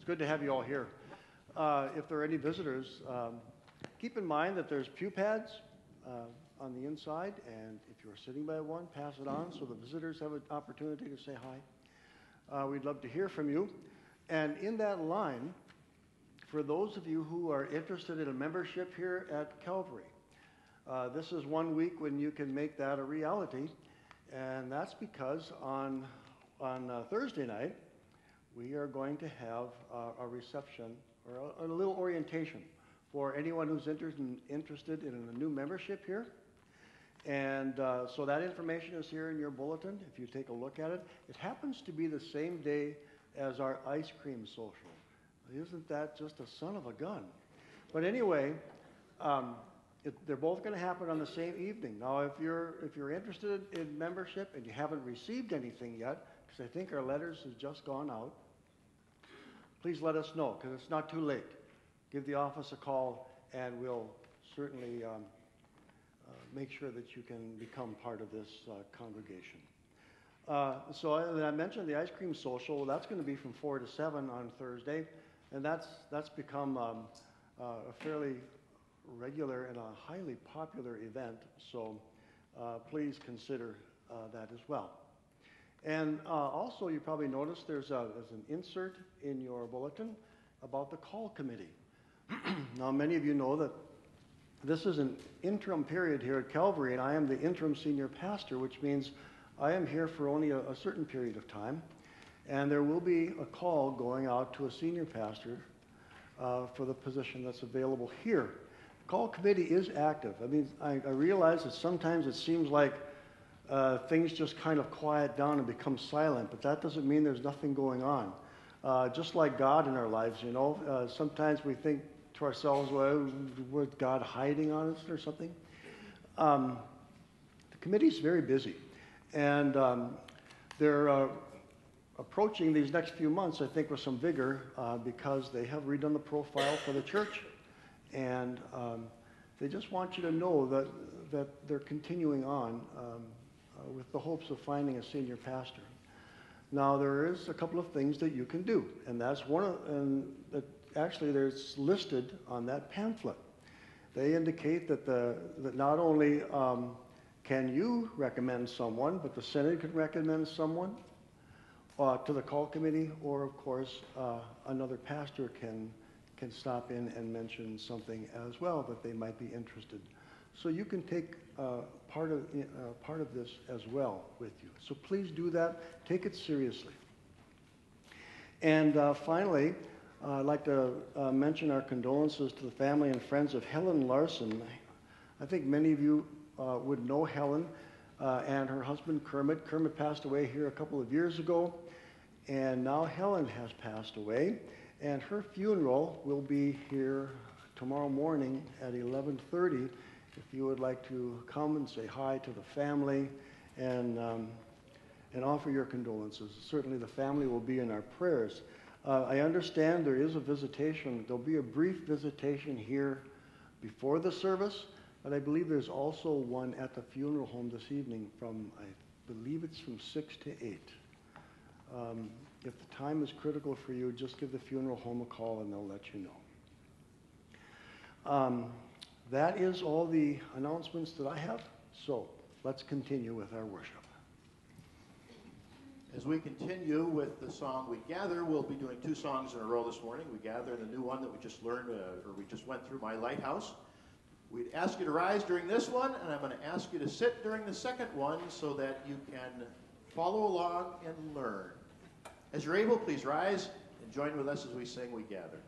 It's good to have you all here. Uh, if there are any visitors, um, keep in mind that there's pew pads uh, on the inside, and if you're sitting by one, pass it on so the visitors have an opportunity to say hi. Uh, we'd love to hear from you. And in that line, for those of you who are interested in a membership here at Calvary, uh, this is one week when you can make that a reality, and that's because on, on uh, Thursday night, we are going to have uh, a reception or a, a, little orientation for anyone who's inter- interested in a new membership here. And uh, so that information is here in your bulletin if you take a look at it. It happens to be the same day as our ice cream social. Isn't that just a son of a gun? But anyway, um, it, they're both going to happen on the same evening. Now, if you're if you're interested in membership and you haven't received anything yet, because I think our letters have just gone out, please let us know because it's not too late. Give the office a call, and we'll certainly um, uh, make sure that you can become part of this uh, congregation. Uh, so I, I, mentioned the ice cream social. That's going to be from four to seven on Thursday, and that's that's become um, uh, a fairly regular and a highly popular event, so uh, please consider uh, that as well. And uh, also, you probably noticed there's, a, there's an insert in your bulletin about the call committee. now, many of you know that this is an interim period here at Calvary, and I am the interim senior pastor, which means I am here for only a, a certain period of time. And there will be a call going out to a senior pastor uh, for the position that's available here call committee is active. I mean, I, I realize that sometimes it seems like uh, things just kind of quiet down and become silent, but that doesn't mean there's nothing going on. Uh, just like God in our lives, you know, uh, sometimes we think to ourselves, well, was God hiding on us or something? Um, the committee's very busy, and um, they're uh, approaching these next few months, I think, with some vigor uh, because they have redone the profile for the church and um, they just want you to know that, that they're continuing on um, uh, with the hopes of finding a senior pastor. Now, there is a couple of things that you can do, and that's one of, and that actually there's listed on that pamphlet. They indicate that, the, that not only um, can you recommend someone, but the Synod can recommend someone uh, to the call committee, or of course, uh, another pastor can can stop in and mention something as well that they might be interested. So you can take uh, part, of, uh, part of this as well with you. So please do that. Take it seriously. And uh, finally, I'd like to uh, mention our condolences to the family and friends of Helen Larson. I think many of you uh, would know Helen and her husband Kermit. Kermit passed away here a couple of years ago, and now Helen has passed away. And her funeral will be here tomorrow morning at 11:30. If you would like to come and say hi to the family and um, and offer your condolences, certainly the family will be in our prayers. Uh, I understand there is a visitation. There'll be a brief visitation here before the service, but I believe there's also one at the funeral home this evening from I believe it's from six to eight. Um, if the time is critical for you, just give the funeral home a call and they'll let you know. Um, that is all the announcements that I have. So let's continue with our worship. As we continue with the song We Gather, we'll be doing two songs in a row this morning. We Gather, and the new one that we just learned, uh, or we just went through, My Lighthouse. We'd ask you to rise during this one, and I'm going to ask you to sit during the second one so that you can follow along and learn. As you're able, please rise and join with us as we sing We Gather.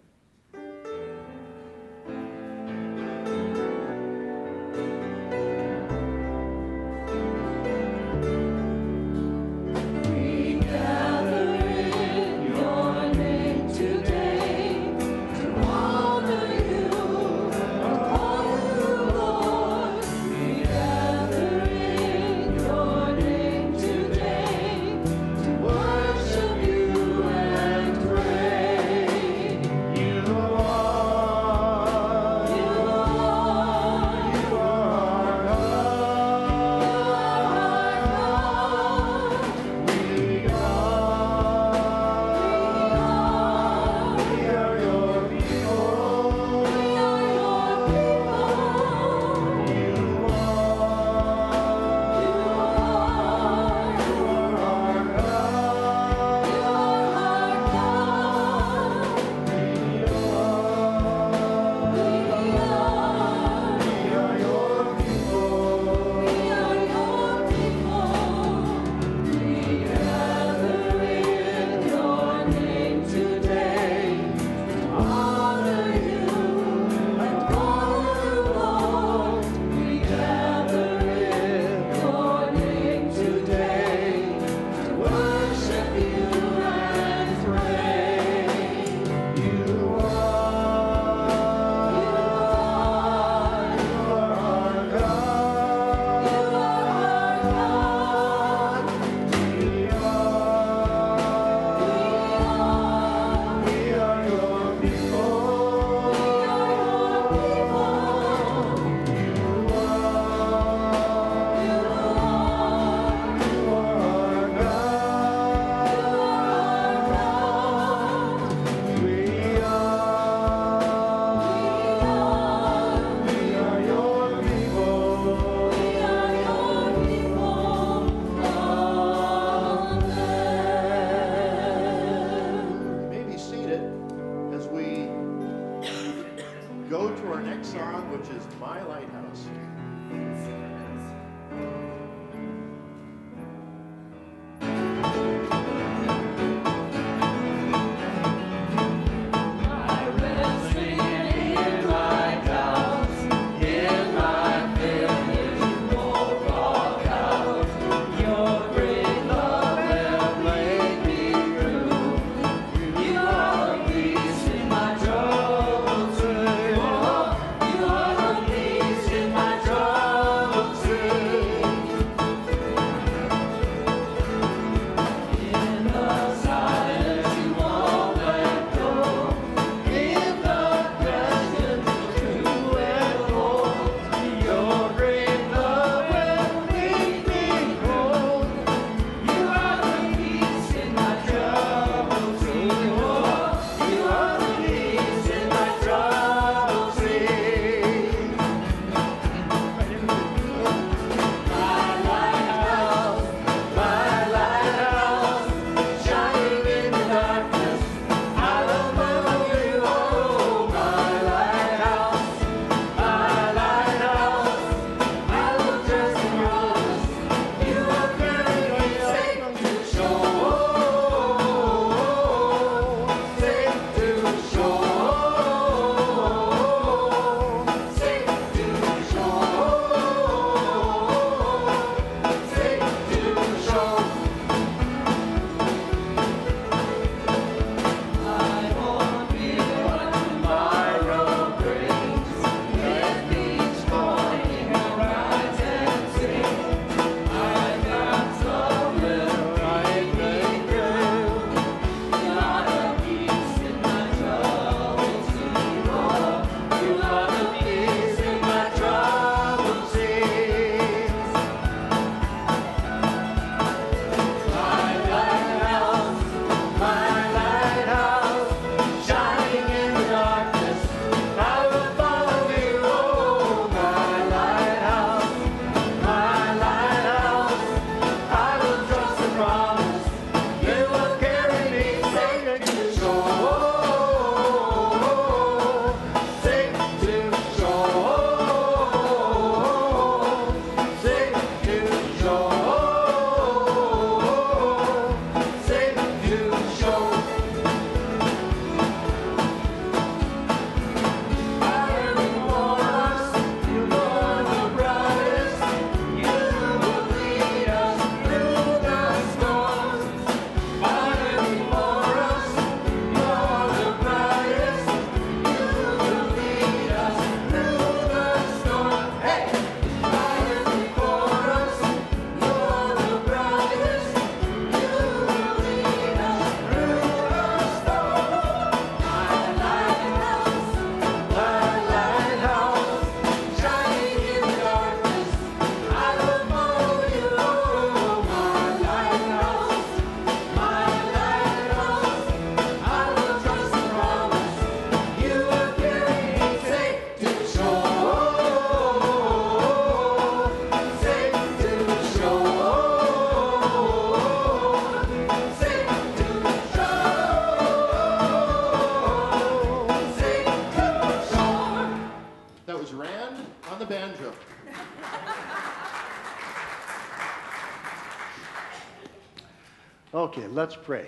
Let's pray.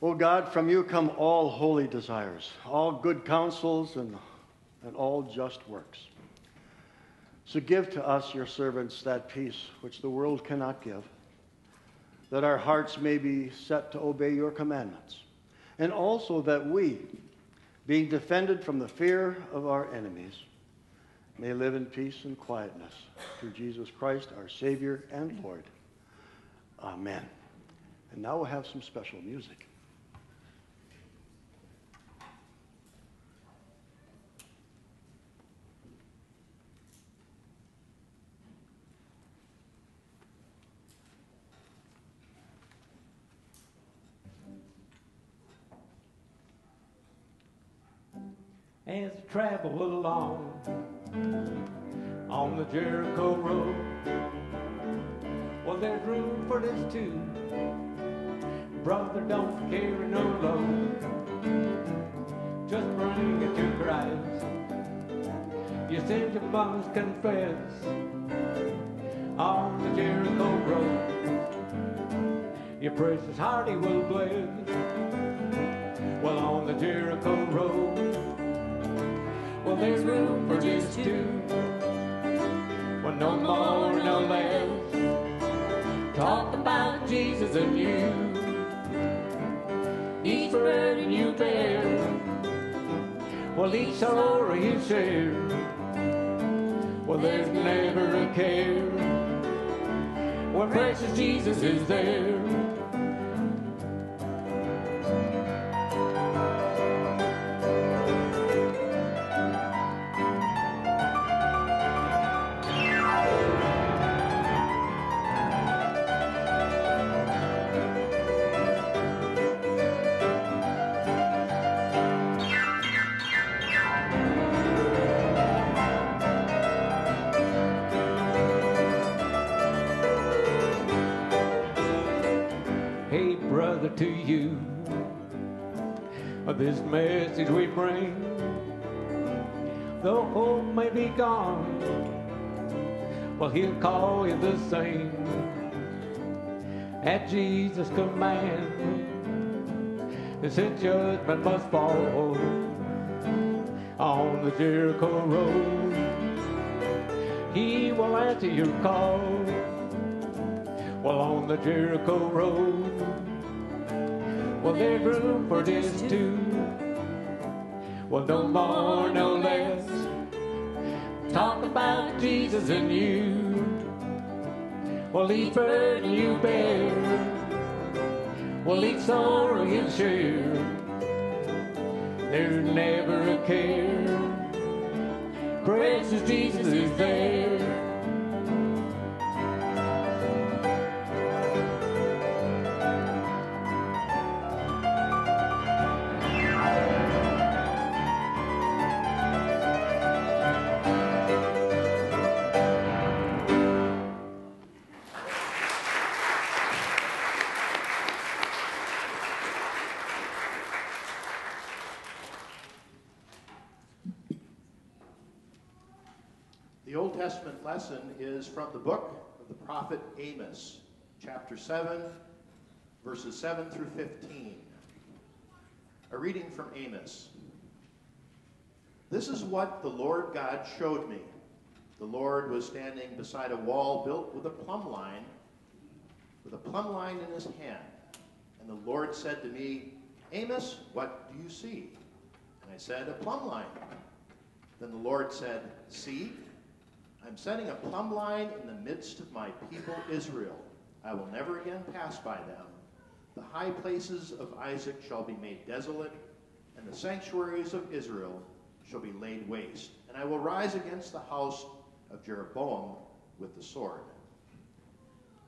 O God, from you come all holy desires, all good counsels, and, and all just works. So give to us, your servants, that peace which the world cannot give, that our hearts may be set to obey your commandments, and also that we, being defended from the fear of our enemies, may live in peace and quietness through Jesus Christ, our Savior and Lord. Amen. And now we'll have some special music. as travel along on the Jericho Road. Well, there's room for this too. brother don't carry no load. Just bring it to Christ. You sins you must confess on the Jericho road. Your precious heart he will bless. Well, on the Jericho road. Well, there's room for just two. Well, no more, no less. Talk about Jesus and you. Each burden you bear. Well, each sorrow you share. Well, there's never a care. Where precious Jesus is there. Message we bring, though hope may be gone, well, he'll call you the same. At Jesus' command, this judgment must fall on the Jericho road. He will answer your call well, on the Jericho road. Well, there's room for this too. Well, no more, no less. Talk about Jesus and you. Well, each burden you bear. Well, each sorrow you share. There's never a care. Precious Jesus is there. Is from the book of the prophet Amos, chapter 7, verses 7 through 15. A reading from Amos. This is what the Lord God showed me. The Lord was standing beside a wall built with a plumb line, with a plumb line in his hand. And the Lord said to me, Amos, what do you see? And I said, A plumb line. Then the Lord said, See, I'm setting a plumb line in the midst of my people Israel. I will never again pass by them. The high places of Isaac shall be made desolate, and the sanctuaries of Israel shall be laid waste. And I will rise against the house of Jeroboam with the sword.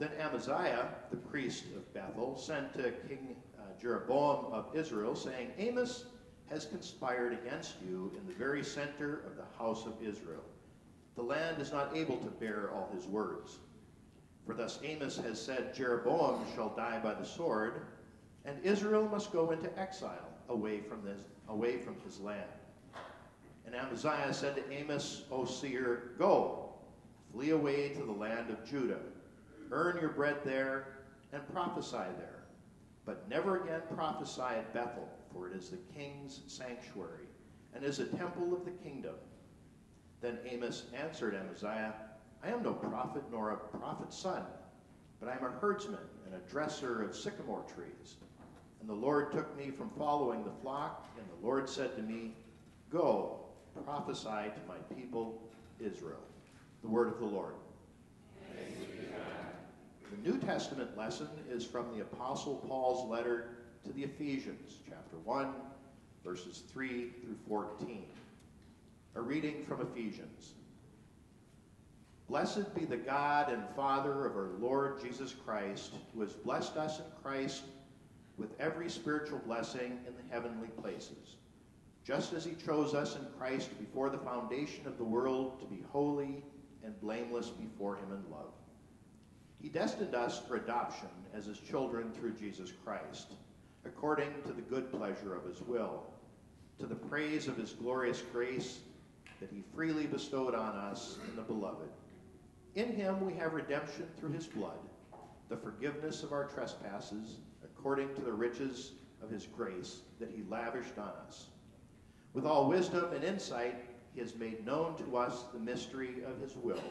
Then Amaziah, the priest of Bethel, sent to King uh, Jeroboam of Israel, saying, Amos has conspired against you in the very center of the house of Israel. The land is not able to bear all his words. For thus Amos has said, Jeroboam shall die by the sword, and Israel must go into exile away from, this, away from his land. And Amaziah said to Amos, O seer, go, flee away to the land of Judah. Earn your bread there and prophesy there. But never again prophesy at Bethel, for it is the king's sanctuary, and is a temple of the kingdom. Then Amos answered Amaziah, I am no prophet nor a prophet's son, but I am a herdsman and a dresser of sycamore trees. And the Lord took me from following the flock, and the Lord said to me, Go, prophesy to my people Israel. The word of the Lord. The New Testament lesson is from the Apostle Paul's letter to the Ephesians, chapter 1, verses 3 through 14. A reading from Ephesians. Blessed be the God and Father of our Lord Jesus Christ, who has blessed us in Christ with every spiritual blessing in the heavenly places, just as he chose us in Christ before the foundation of the world to be holy and blameless before him in love. He destined us for adoption as his children through Jesus Christ, according to the good pleasure of his will, to the praise of his glorious grace that he freely bestowed on us in the beloved. In him we have redemption through his blood, the forgiveness of our trespasses, according to the riches of his grace that he lavished on us. With all wisdom and insight, he has made known to us the mystery of his will,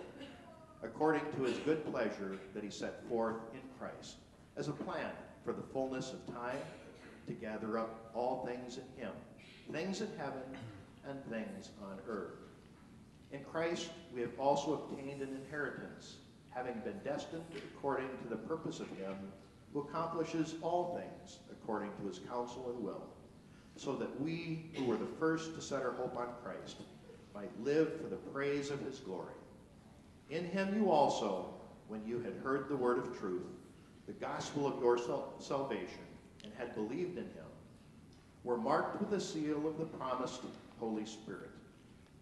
according to his good pleasure that he set forth in Christ, as a plan for the fullness of time to gather up all things in him, things in heaven and things on earth. In Christ we have also obtained an inheritance, having been destined according to the purpose of him who accomplishes all things according to his counsel and will, so that we who were the first to set our hope on Christ might live for the praise of his glory. In him you also, when you had heard the word of truth, the gospel of your sal- salvation, and had believed in him, were marked with the seal of the promised Holy Spirit.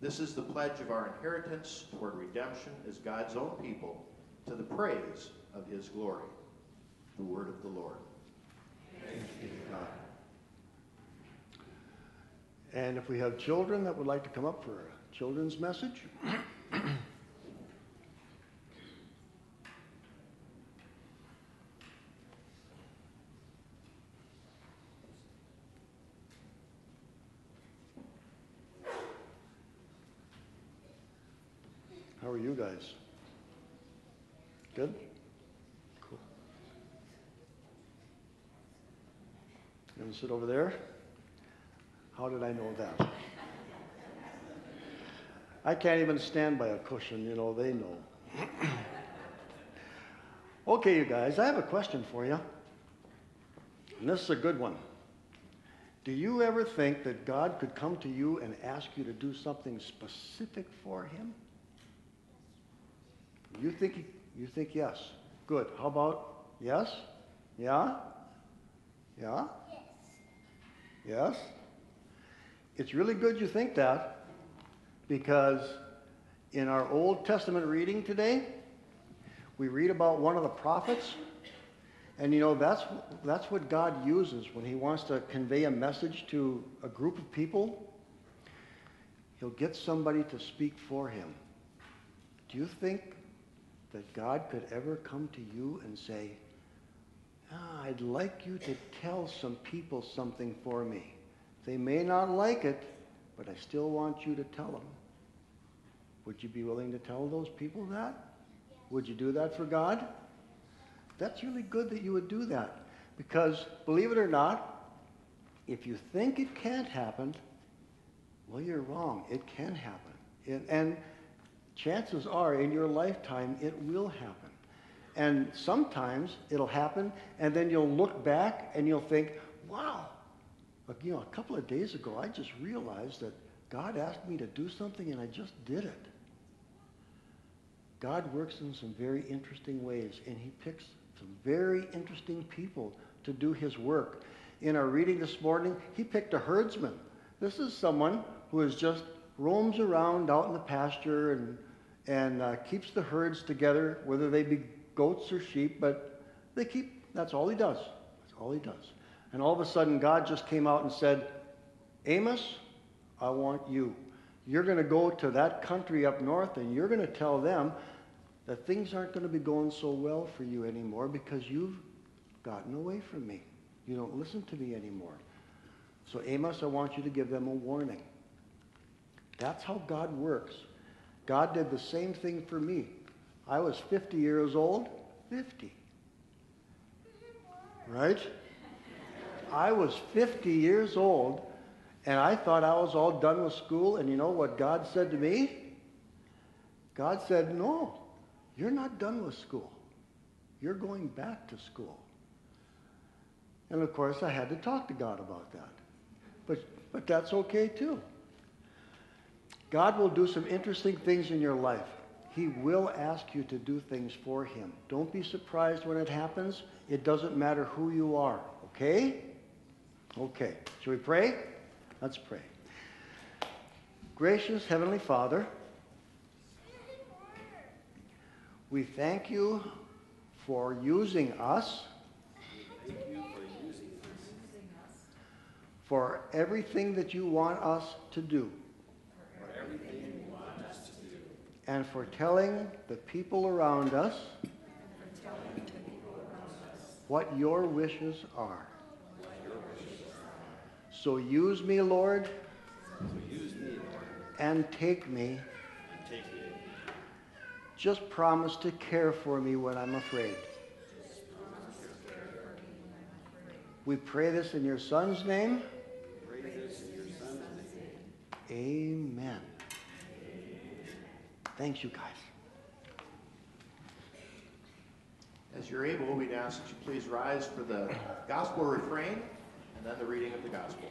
This is the pledge of our inheritance toward redemption as God's own people, to the praise of his glory. The word of the Lord. Thanks be to God. And if we have children that would like to come up for a children's message, how are you guys? Good? Cool. You want to sit over there? How did I know that? I can't even stand by a cushion, you know, they know. okay, you guys, I have a question for you. And this is a good one. Do you ever think that God could come to you and ask you to do something specific for him? You think you think yes. Good. How about yes? Yeah? Yeah? Yes? It's really good you think that because in our Old Testament reading today, we read about one of the prophets. And you know, that's, that's what God uses when He wants to convey a message to a group of people. He'll get somebody to speak for Him. Do you think that God could ever come to you and say, ah, I'd like you to tell some people something for me? They may not like it, but I still want you to tell them. Would you be willing to tell those people that? Would you do that for God? That's really good that you would do that. Because, believe it or not, if you think it can't happen, well, you're wrong. It can happen. And chances are in your lifetime it will happen. And sometimes it'll happen, and then you'll look back and you'll think, wow, you know, a couple of days ago, I just realized that God asked me to do something and I just did it. God works in some very interesting ways, and he picks some very interesting people to do his work. In our reading this morning, he picked a herdsman. This is someone who is just roams around out in the pasture and, and uh, keeps the herds together, whether they be goats or sheep, but they keep, that's all he does. That's all he does. And all of a sudden, God just came out and said, Amos, I want you. You're going to go to that country up north and you're going to tell them that things aren't going to be going so well for you anymore because you've gotten away from me. You don't listen to me anymore. So, Amos, I want you to give them a warning. That's how God works. God did the same thing for me. I was 50 years old, 50. Right? I was 50 years old, and I thought I was all done with school, and you know what God said to me? God said, No, you're not done with school. You're going back to school. And of course, I had to talk to God about that. But, but that's okay too. God will do some interesting things in your life. He will ask you to do things for Him. Don't be surprised when it happens. It doesn't matter who you are, okay? Okay. Shall we pray? Let's pray. Gracious Heavenly Father, we thank you for using us for everything that you want us to do. And for telling the people around us what your wishes are. So use me, Lord, and take me. Just promise to care for me when I'm afraid. We pray this in your Son's name. Amen. Thanks, you guys. As you're able, we'd ask that you please rise for the gospel refrain and then the reading of the gospel.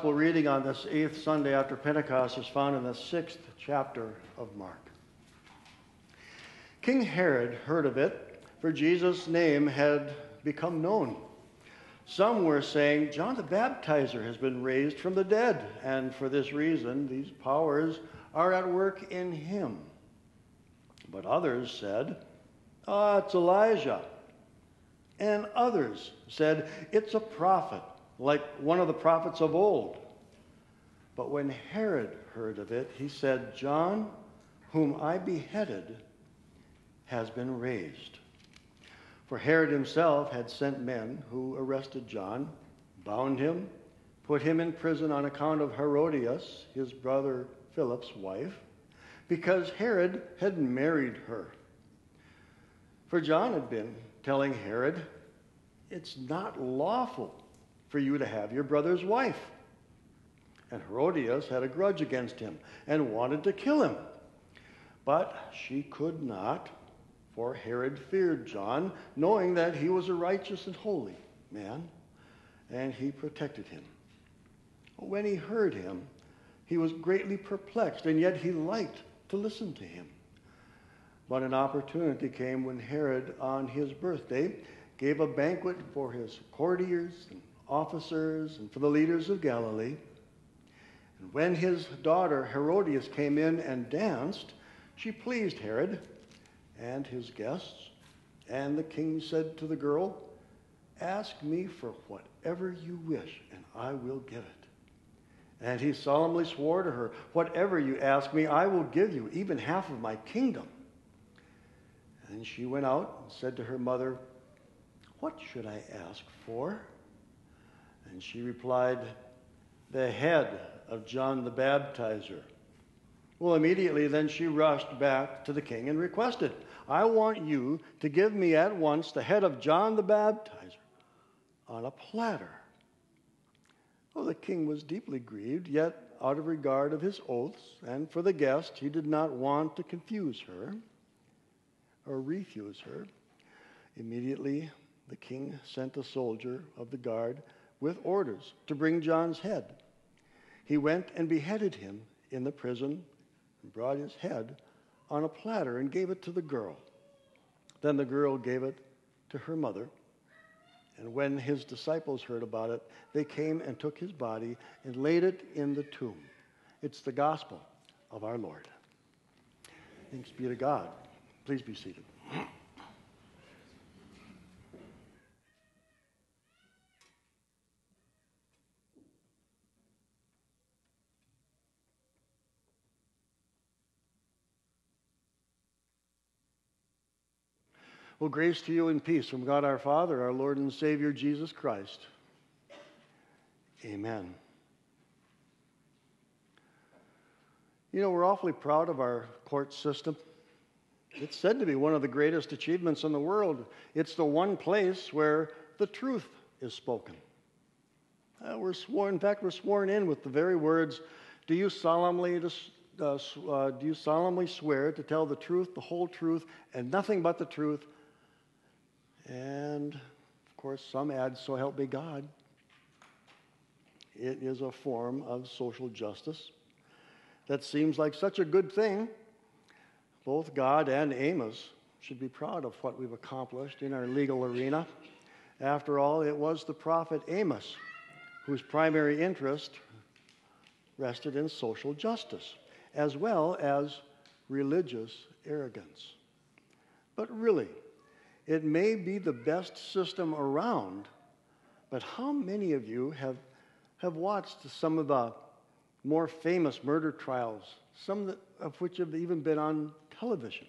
Gospel reading on this eighth Sunday after Pentecost is found in the sixth chapter of Mark. King Herod heard of it, for Jesus' name had become known. Some were saying, John the Baptizer has been raised from the dead, and for this reason these powers are at work in him. But others said, Ah, it's Elijah. And others said, It's a prophet like one of the prophets of old. But when Herod heard of it, he said, John, whom I beheaded, has been raised. For Herod himself had sent men who arrested John, bound him, put him in prison on account of Herodias, his brother Philip's wife, because Herod had married her. For John had been telling Herod, It's not lawful for you to have your brother's wife. And Herodias had a grudge against him and wanted to kill him. But she could not, for Herod feared John, knowing that he was a righteous and holy man, and he protected him. When he heard him, he was greatly perplexed, and yet he liked to listen to him. But an opportunity came when Herod, on his birthday, gave a banquet for his courtiers and officers and for the leaders of Galilee. And when his daughter Herodias came in and danced, she pleased Herod and his guests. And the king said to the girl, Ask me for whatever you wish, and I will give it. And he solemnly swore to her, Whatever you ask me, I will give you, even half of my kingdom. And she went out and said to her mother, What should I ask for? And she replied, The head of John the Baptizer. Well, immediately then she rushed back to the king and requested, I want you to give me at once the head of John the Baptizer on a platter. Well, the king was deeply grieved, yet out of regard of his oaths and for the guest, he did not want to confuse her or refuse her. Immediately, the king sent a soldier of the guard with orders to bring John's head. He went and beheaded him in the prison and brought his head on a platter and gave it to the girl. Then the girl gave it to her mother. And when his disciples heard about it, they came and took his body and laid it in the tomb. It's the gospel of our Lord. Thanks be to God. Please be seated. Well, grace to you and peace from God our Father, our Lord and Savior Jesus Christ. Amen. You know, we're awfully proud of our court system. It's said to be one of the greatest achievements in the world. It's the one place where the truth is spoken. Uh, we're sworn, in fact, we're sworn in with the very words, Do you solemnly uh, uh, do you solemnly swear to tell the truth, the whole truth, and nothing but the truth? And of course, some add, so help me God. It is a form of social justice that seems like such a good thing. Both God and Amos should be proud of what we've accomplished in our legal arena. After all, it was the prophet Amos whose primary interest rested in social justice as well as religious arrogance. But really, it may be the best system around, but how many of you have, have watched some of the more famous murder trials, some of which have even been on television?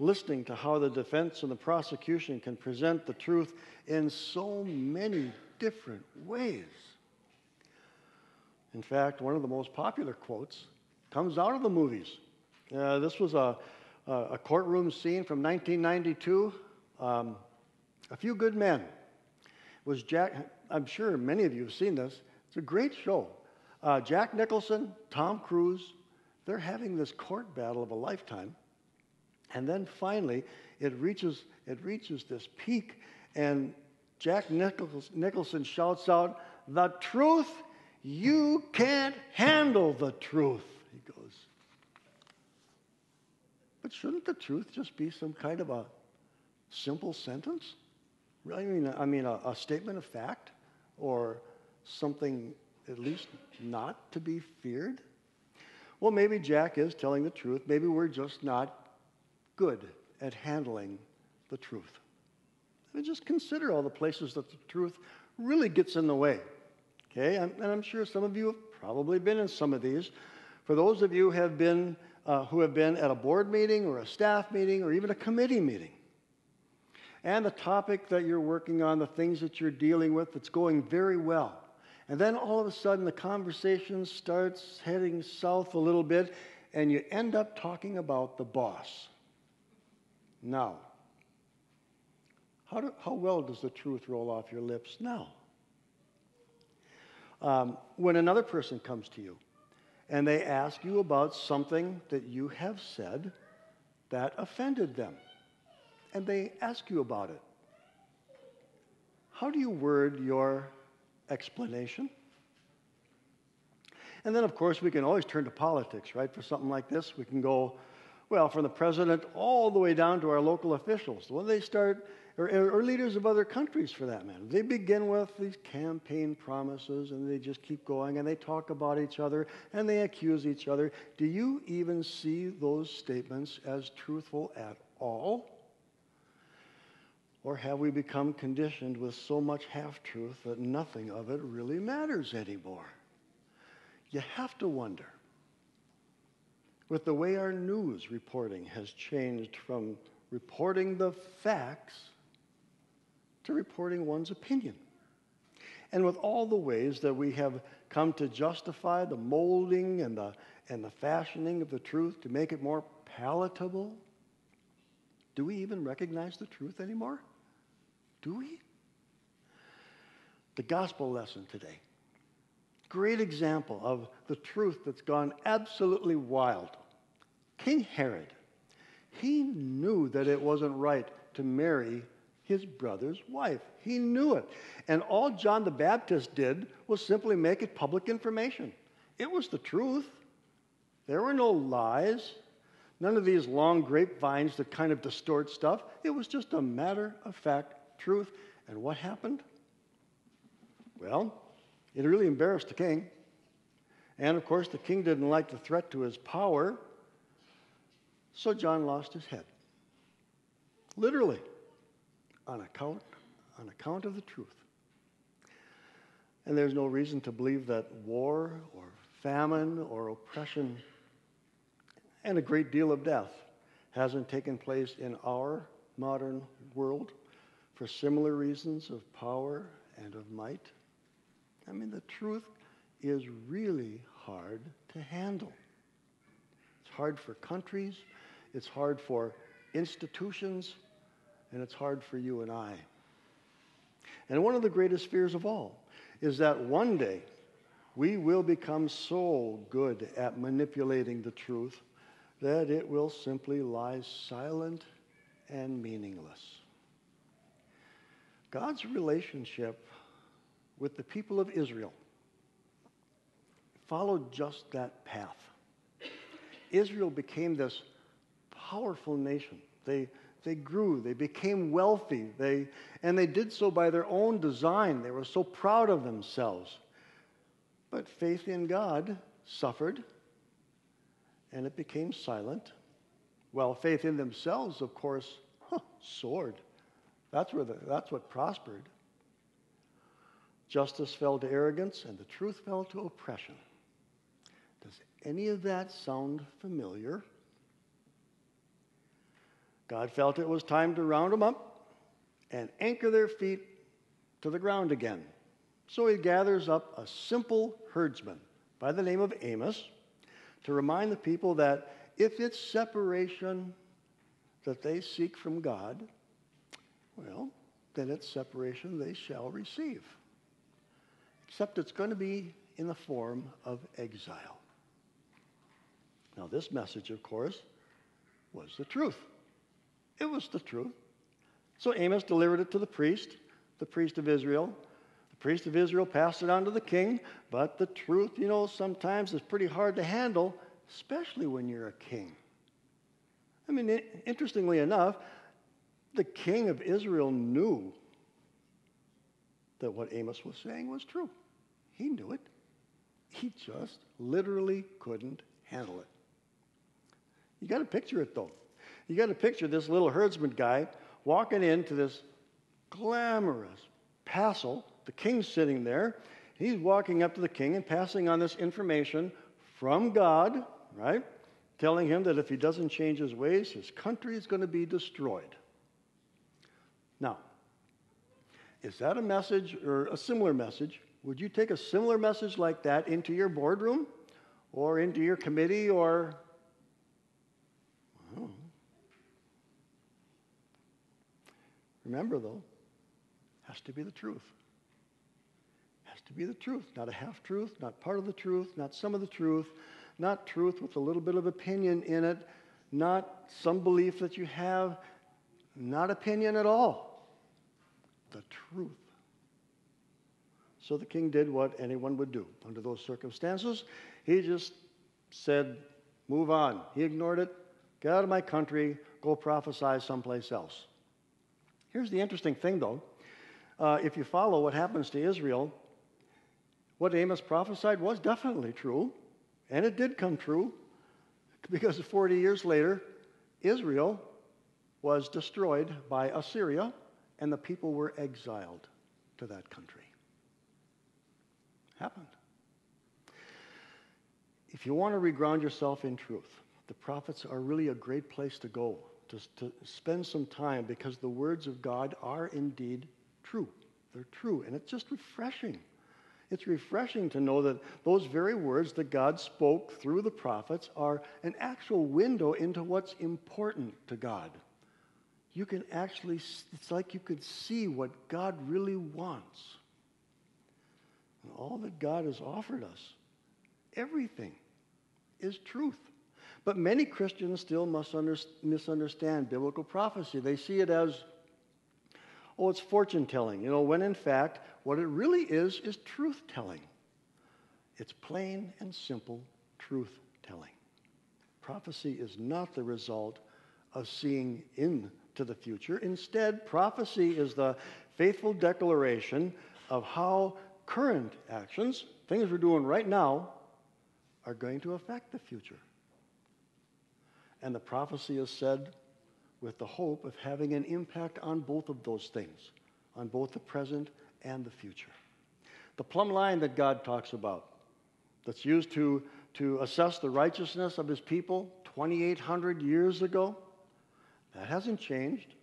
listening to how the defense and the prosecution can present the truth in so many different ways. In fact, one of the most popular quotes comes out of the movies. Uh, this was a, a courtroom scene from 1992. Um, a Few Good Men. Was Jack, I'm sure many of you have seen this. It's a great show. Uh, Jack Nicholson, Tom Cruise, they're having this court battle of a lifetime. And then finally, it reaches, it reaches this peak, and Jack Nichols, Nicholson shouts out, The truth, you can't handle the truth. He goes, But shouldn't the truth just be some kind of a simple sentence? I mean, I mean a, a statement of fact, or something at least not to be feared? Well, maybe Jack is telling the truth. Maybe we're just not good at handling the truth. I mean, just consider all the places that the truth really gets in the way. Okay, and I'm sure some of you have probably been in some of these. For those of you have been, uh, who have been at a board meeting or a staff meeting or even a committee meeting, and the topic that you're working on, the things that you're dealing with, that's going very well. And then all of a sudden, the conversation starts heading south a little bit, and you end up talking about the boss. Now, how, do, how well does the truth roll off your lips now? Um, when another person comes to you and they ask you about something that you have said that offended them, and they ask you about it, how do you word your explanation? And then, of course, we can always turn to politics, right? For something like this, we can go, well, from the president all the way down to our local officials. When they start, or, or, leaders of other countries for that matter, they begin with these campaign promises and they just keep going and they talk about each other and they accuse each other. Do you even see those statements as truthful at all? Or have we become conditioned with so much half truth that nothing of it really matters anymore? You have to wonder with the way our news reporting has changed from reporting the facts to reporting one's opinion. And with all the ways that we have come to justify the molding and the, and the fashioning of the truth to make it more palatable, do we even recognize the truth anymore? Do we? The gospel lesson today. Great example of the truth that's gone absolutely wild. King Herod, he knew that it wasn't right to marry his brother's wife. He knew it. And all John the Baptist did was simply make it public information. It was the truth. There were no lies, none of these long grapevines that kind of distort stuff. It was just a matter of fact truth. And what happened? Well, it really embarrassed the king. And of course, the king didn't like the threat to his power. So John lost his head. Literally, on account, on account of the truth. And there's no reason to believe that war or famine or oppression and a great deal of death hasn't taken place in our modern world for similar reasons of power and of might. I mean, the truth is really hard to handle. It's hard for countries, it's hard for institutions, and it's hard for you and I. And one of the greatest fears of all is that one day we will become so good at manipulating the truth that it will simply lie silent and meaningless. God's relationship with the people of Israel followed just that path. Israel became this powerful nation. They, they grew, they became wealthy, they, and they did so by their own design. They were so proud of themselves. But faith in God suffered, and it became silent. Well, faith in themselves, of course, huh, soared. That's, where the, that's what prospered. Justice fell to arrogance, and the truth fell to oppression. Does any of that sound familiar? God felt it was time to round them up and anchor their feet to the ground again. So he gathers up a simple herdsman by the name of Amos to remind the people that if it's separation that they seek from God, well, then it's separation they shall receive. Except it's going to be in the form of exile. Now, this message, of course, was the truth. It was the truth. So Amos delivered it to the priest, the priest of Israel. The priest of Israel passed it on to the king, but the truth, you know, sometimes is pretty hard to handle, especially when you're a king. I mean, interestingly enough, the king of Israel knew that what Amos was saying was true. He knew it. He just literally couldn't handle it. You got to picture it though. You got to picture this little herdsman guy walking into this glamorous castle. The king's sitting there. He's walking up to the king and passing on this information from God, right? Telling him that if he doesn't change his ways, his country is going to be destroyed. Now, is that a message or a similar message? Would you take a similar message like that into your boardroom or into your committee or Remember, though, has to be the truth. Has to be the truth, not a half truth, not part of the truth, not some of the truth, not truth with a little bit of opinion in it, not some belief that you have, not opinion at all. The truth. So the king did what anyone would do under those circumstances. He just said, Move on. He ignored it. Get out of my country. Go prophesy someplace else. Here's the interesting thing, though. Uh, if you follow what happens to Israel, what Amos prophesied was definitely true, and it did come true, because 40 years later, Israel was destroyed by Assyria, and the people were exiled to that country. Happened. If you want to reground yourself in truth, the prophets are really a great place to go to, to spend some time because the words of God are indeed true. They're true, and it's just refreshing. It's refreshing to know that those very words that God spoke through the prophets are an actual window into what's important to God. You can actually, it's like you could see what God really wants. And all that God has offered us, everything, is truth. But many Christians still must under, misunderstand biblical prophecy. They see it as, oh, it's fortune telling, you know, when in fact, what it really is, is truth telling. It's plain and simple truth telling. Prophecy is not the result of seeing into the future. Instead, prophecy is the faithful declaration of how current actions, things we're doing right now, are going to affect the future. And the prophecy is said with the hope of having an impact on both of those things, on both the present and the future. The plumb line that God talks about, that's used to, to assess the righteousness of his people 2,800 years ago, that hasn't changed.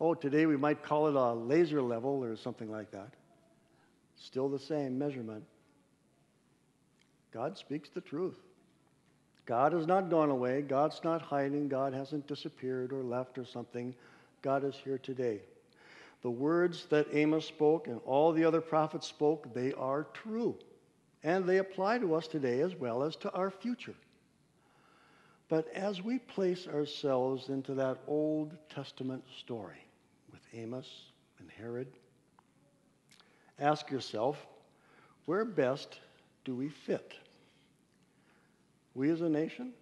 Oh, today we might call it a laser level or something like that. Still the same measurement. God speaks the truth. God has not gone away. God's not hiding. God hasn't disappeared or left or something. God is here today. The words that Amos spoke and all the other prophets spoke, they are true. and they apply to us today as well as to our future. But as we place ourselves into that Old Testament story with Amos and Herod, ask yourself, where best do we fit? We as a nation,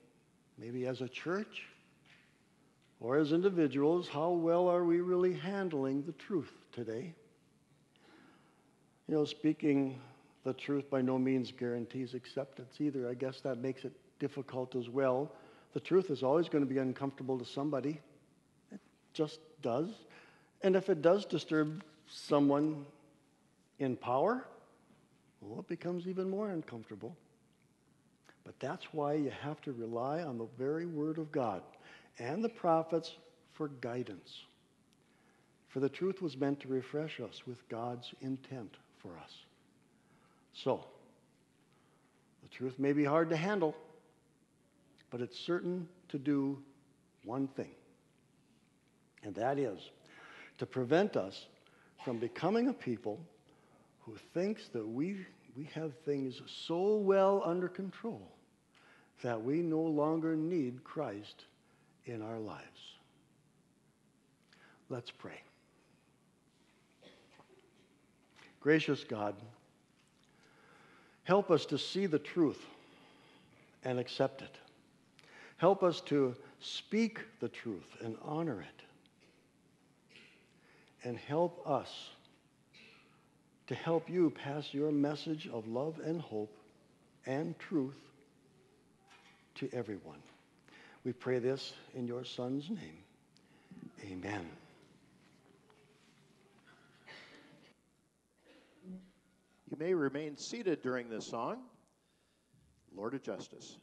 maybe as a church, or as individuals, how well are we really handling the truth today? You know, speaking the truth by no means guarantees acceptance either. I guess that makes it difficult as well. The truth is always going to be uncomfortable to somebody. It just does. And if it does disturb someone in power, well, it becomes even more uncomfortable. But that's why you have to rely on the very Word of God and the prophets for guidance. For the truth was meant to refresh us with God's intent for us. So, the truth may be hard to handle, but it's certain to do one thing, and that is to prevent us from becoming a people who thinks that we, we have things so well under control that we no longer need Christ in our lives. Let's pray. Gracious God, help us to see the truth and accept it. Help us to speak the truth and honor it. And help us to help you pass your message of love and hope and truth to everyone. We pray this in your Son's name. Amen. You may remain seated during this song. Lord of Justice.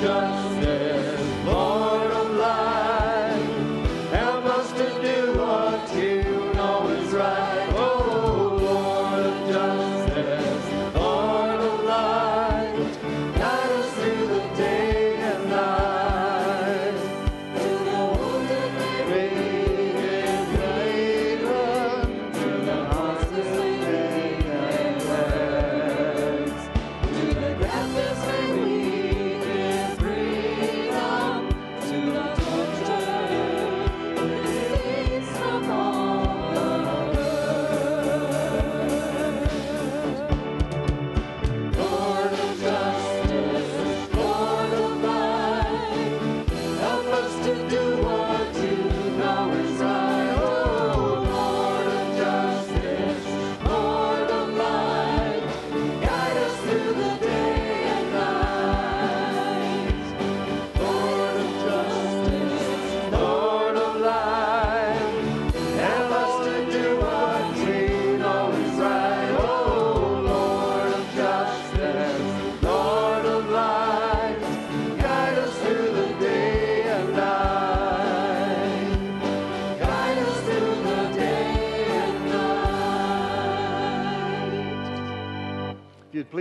Lord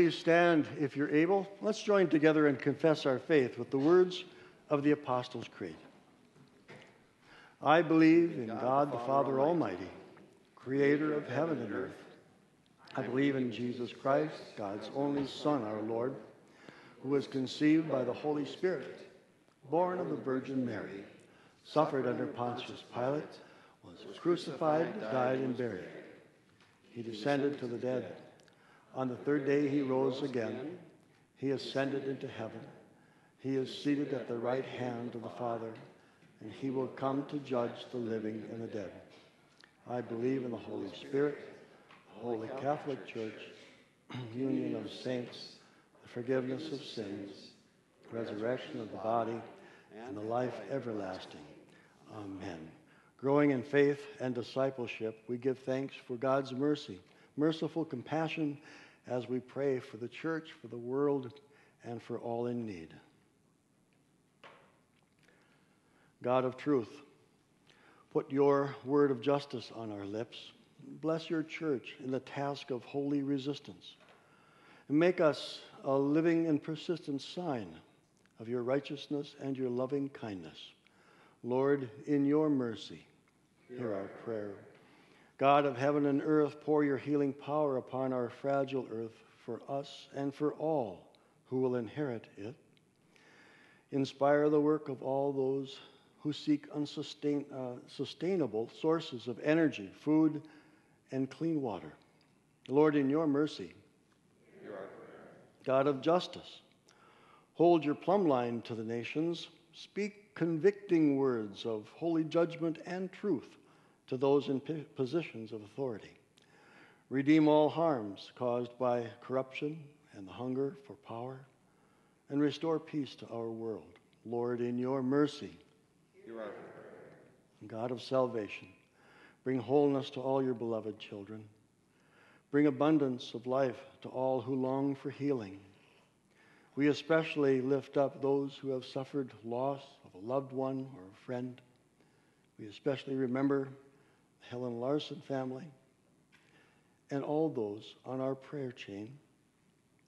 please stand if you're able, let's join together and confess our faith with the words of the Apostles' Creed. I believe in God the Father Almighty, creator of heaven and earth. I believe in Jesus Christ, God's only Son, our Lord, who was conceived by the Holy Spirit, born of the Virgin Mary, suffered under Pontius Pilate, was crucified, died, and buried. He descended to the dead. On the third day he rose again. He ascended into heaven. He is seated at the right hand of the Father, and he will come to judge the living and the dead. I believe in the Holy Spirit, the Holy Catholic Church, union of saints, the forgiveness of sins, resurrection of the body, and the life everlasting. Amen. Growing in faith and discipleship, we give thanks for God's mercy, merciful compassion as we pray for the church, for the world, and for all in need. God of truth, put your word of justice on our lips. Bless your church in the task of holy resistance. And make us a living and persistent sign of your righteousness and your loving kindness. Lord, in your mercy, hear our prayer. God of heaven and earth, pour your healing power upon our fragile earth for us and for all who will inherit it. Inspire the work of all those who seek unsustainable uh, sources of energy, food, and clean water. Lord, in your mercy, God of justice, hold your plumb line to the nations, speak convicting words of holy judgment and truth to those in positions of authority. Redeem all harms caused by corruption and the hunger for power, and restore peace to our world. Lord, in your mercy, God of salvation, bring wholeness to all your beloved children. Bring abundance of life to all who long for healing. We especially lift up those who have suffered loss of a loved one or a friend. We especially remember Helen Larson family, and all those on our prayer chain,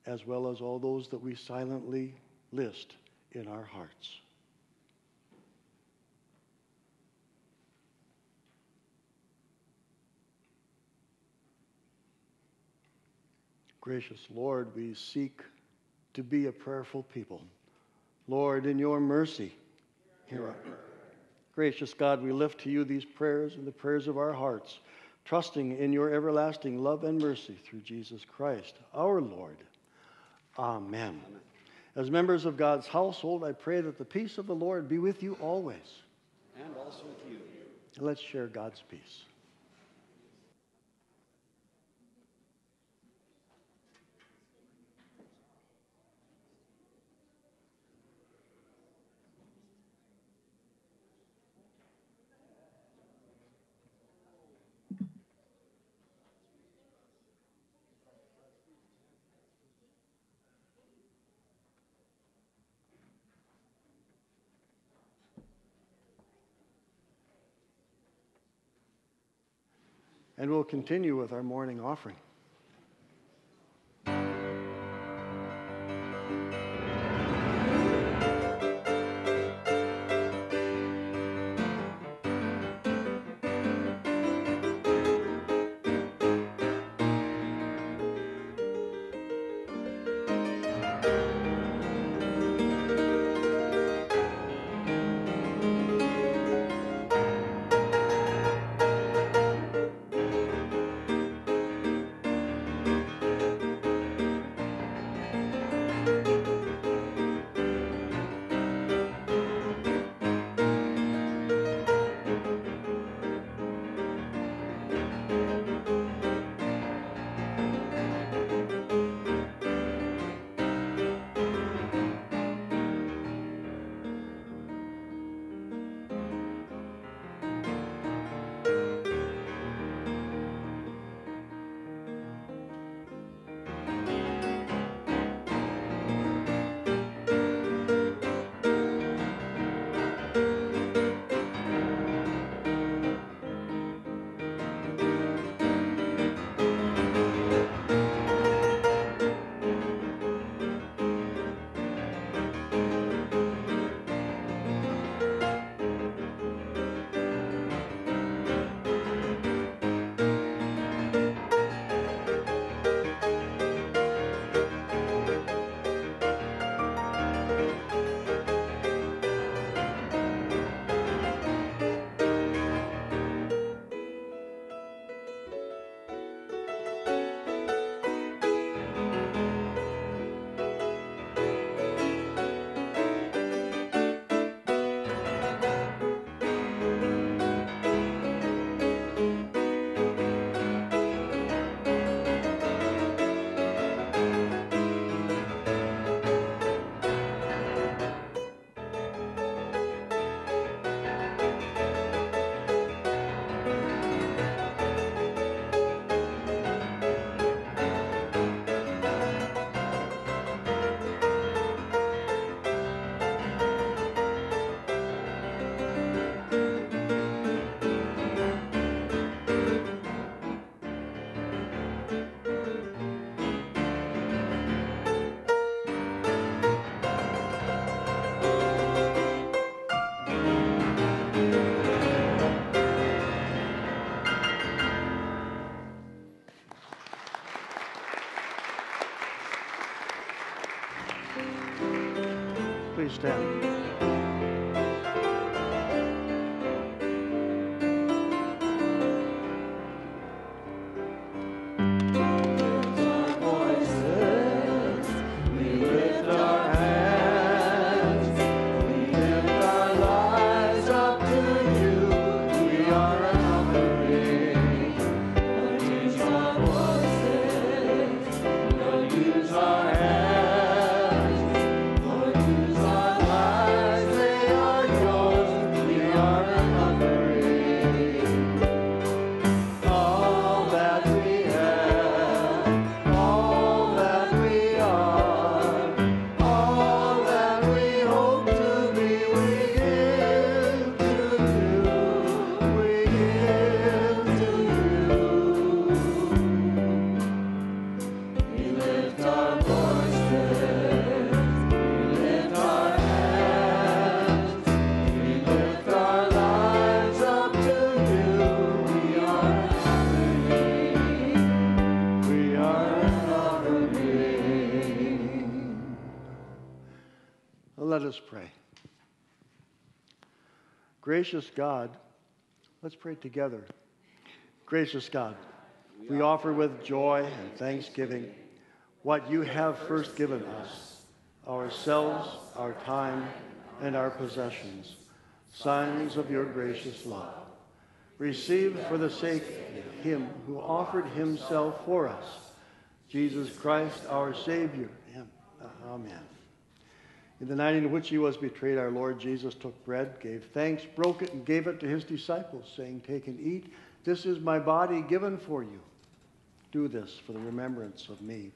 as well as all those that we silently list in our hearts. Gracious Lord, we seek to be a prayerful people. Lord, in your mercy, hear our prayer. Gracious God, we lift to you these prayers and the prayers of our hearts, trusting in your everlasting love and mercy through Jesus Christ, our Lord. Amen. Amen. As members of God's household, I pray that the peace of the Lord be with you always. And also with you. Let's share God's peace. And we'll continue with our morning offering. Stand. Gracious God, let's pray together. Gracious God, we offer with joy and thanksgiving what you have first given us ourselves, our time, and our possessions, signs of your gracious love. Receive for the sake of him who offered himself for us, Jesus Christ, our Savior. Amen. In the night in which he was betrayed, our Lord Jesus took bread, gave thanks, broke it, and gave it to his disciples, saying, Take and eat. This is my body given for you. Do this for the remembrance of me.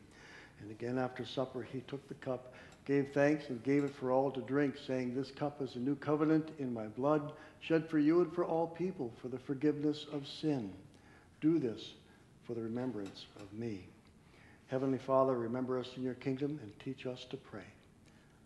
And again after supper, he took the cup, gave thanks, and gave it for all to drink, saying, This cup is a new covenant in my blood, shed for you and for all people for the forgiveness of sin. Do this for the remembrance of me. Heavenly Father, remember us in your kingdom and teach us to pray.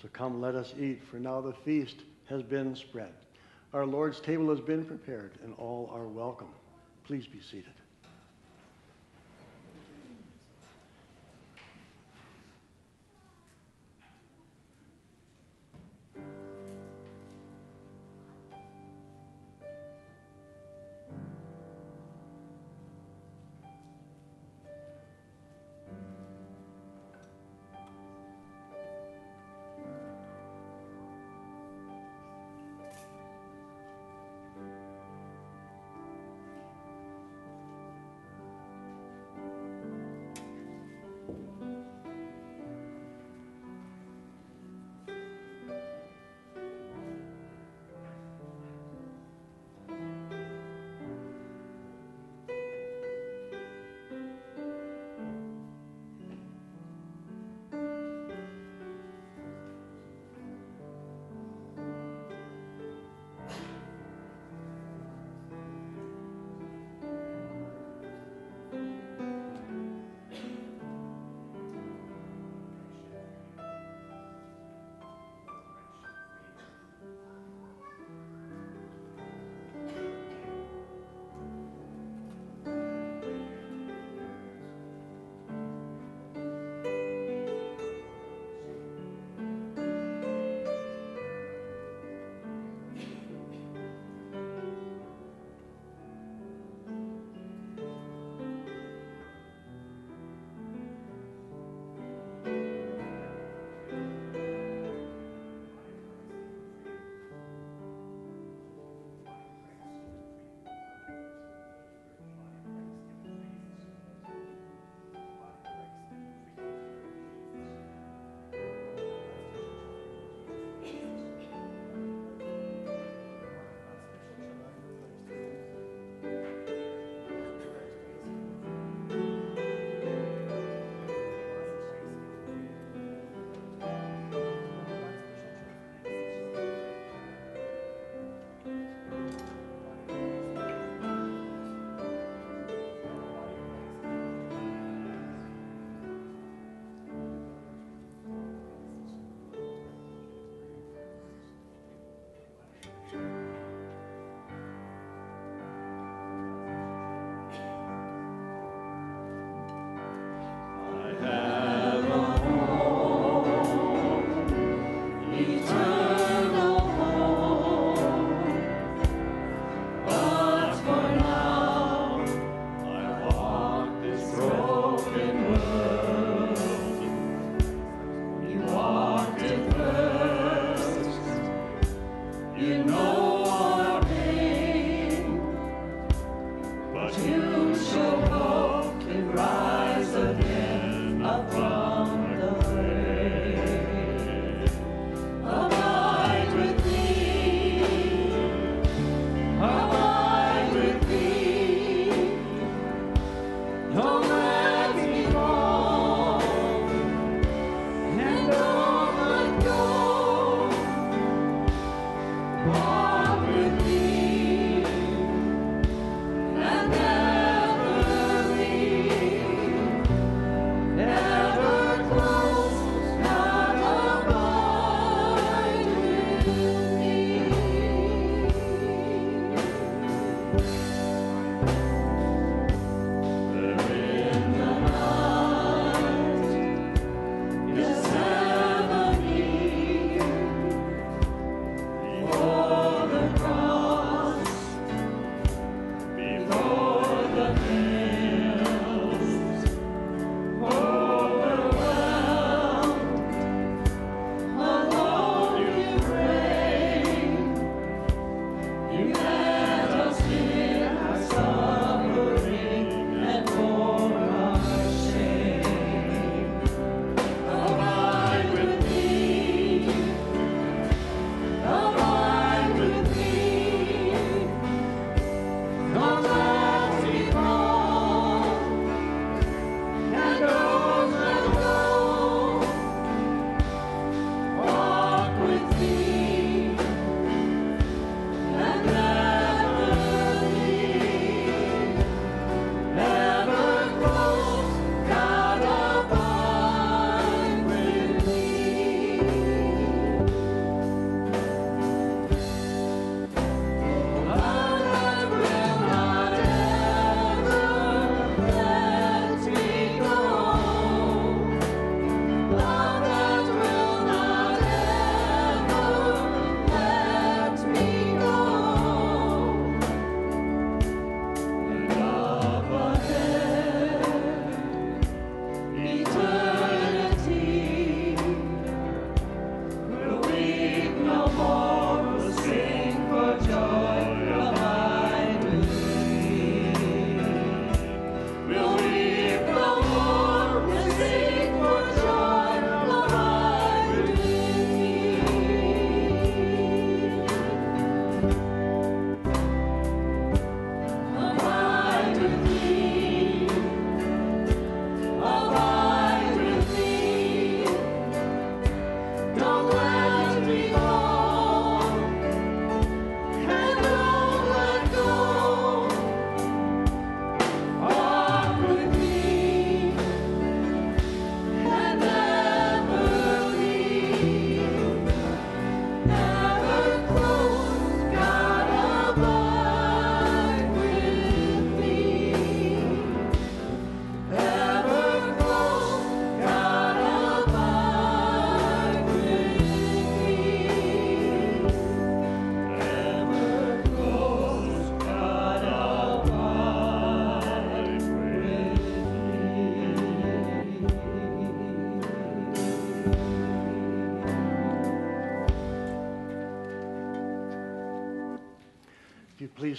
So come, let us eat, for now the feast has been spread. Our Lord's table has been prepared, and all are welcome. Please be seated.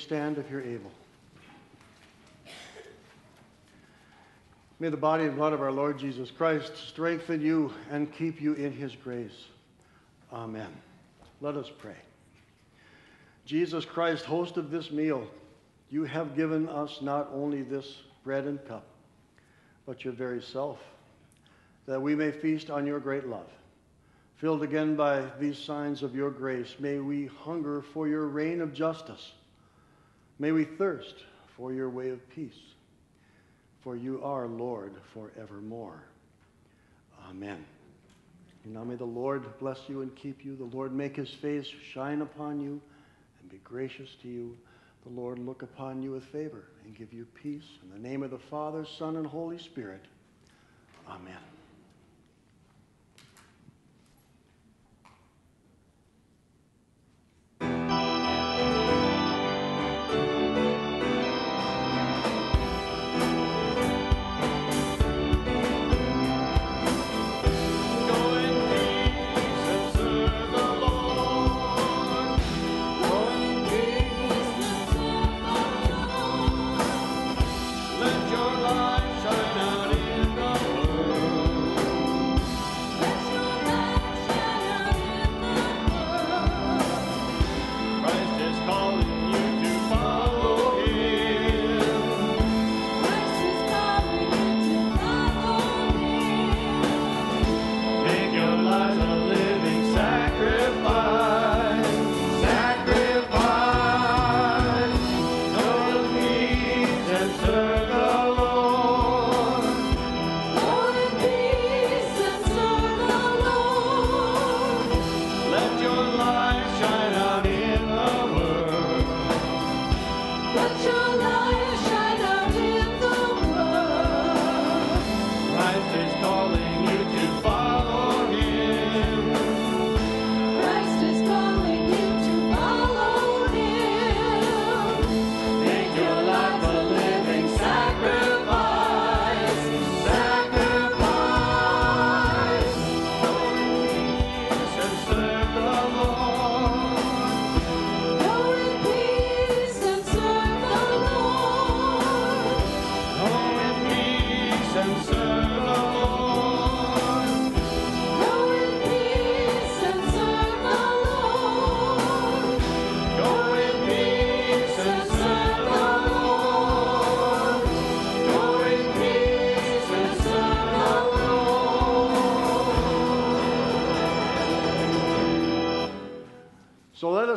Stand if you're able. May the body and blood of our Lord Jesus Christ strengthen you and keep you in his grace. Amen. Let us pray. Jesus Christ, host of this meal, you have given us not only this bread and cup, but your very self, that we may feast on your great love. Filled again by these signs of your grace, may we hunger for your reign of justice. May we thirst for your way of peace. For you are Lord forevermore. Amen. And now may the Lord bless you and keep you. The Lord make his face shine upon you and be gracious to you. The Lord look upon you with favor and give you peace. In the name of the Father, Son, and Holy Spirit. Amen.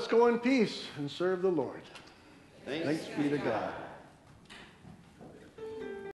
Us go in peace and serve the Lord. Thanks be to God.